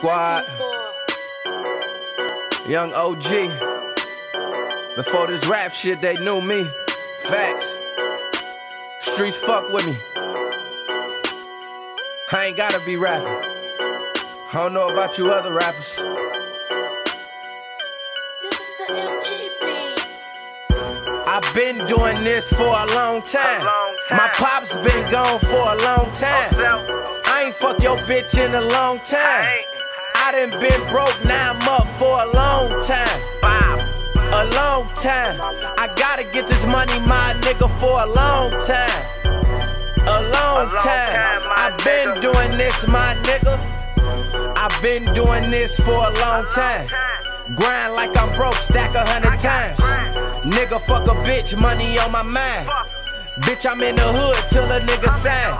Squad, Young OG. Before this rap shit, they knew me. Facts. Streets fuck with me. I ain't gotta be rapping. I don't know about you other rappers. I've been doing this for a long time. My pops been gone for a long time. I ain't fuck your bitch in a long time. I done been broke, now I'm up for a long time. A long time. I gotta get this money, my nigga, for a long time. A long time. I've been doing this, my nigga. I've been doing this for a long time. Grind like I'm broke, stack a hundred times. Nigga, fuck a bitch, money on my mind. Bitch, I'm in the hood till a nigga sign.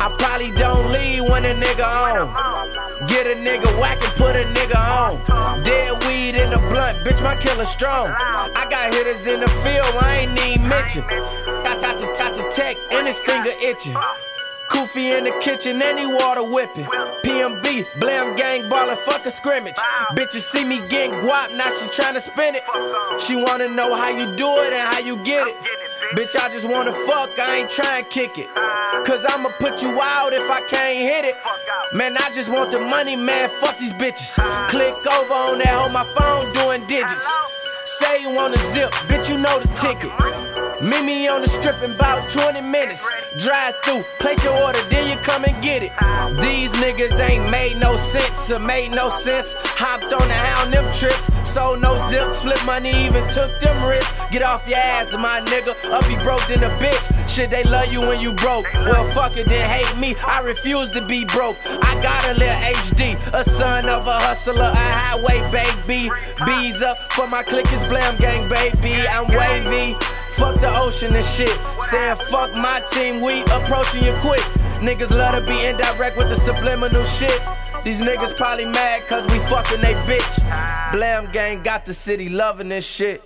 I probably don't leave when a nigga on. Get a nigga whack and put a nigga on. Dead weed in the blunt, bitch, my killer strong. I got hitters in the field, I ain't need mention. Got Tata Tata Tech and his finger itching. Koofy in the kitchen he water whipping. PMB, blam gang ballin', fuck a scrimmage. Bitches see me getting guap, now she tryna spin it. She wanna know how you do it and how you get it. Bitch, I just wanna fuck, I ain't tryin' kick it. Cause I'ma put you out if I can't hit it. Man, I just want the money, man, fuck these bitches. Click over on that on my phone doing digits. Say you wanna zip, bitch, you know the ticket. Meet me on the strip in about 20 minutes. Drive through, place your order, then you come and get it. These niggas ain't made no sense or made no sense. Hopped on the hound them trips, sold no zips, flip money, even took them risks. Get off your ass, my nigga. Up you broke than a bitch. Shit, they love you when you broke. Well, fuck it, then hate me. I refuse to be broke. I got a little HD, a son of a hustler, a highway baby. Bees up for my click is blam gang, baby. I'm wavy. Fuck the ocean and shit. Saying fuck my team, we approaching you quick. Niggas love to be indirect with the subliminal shit. These niggas probably mad cause we fucking they bitch. Blam gang got the city loving this shit.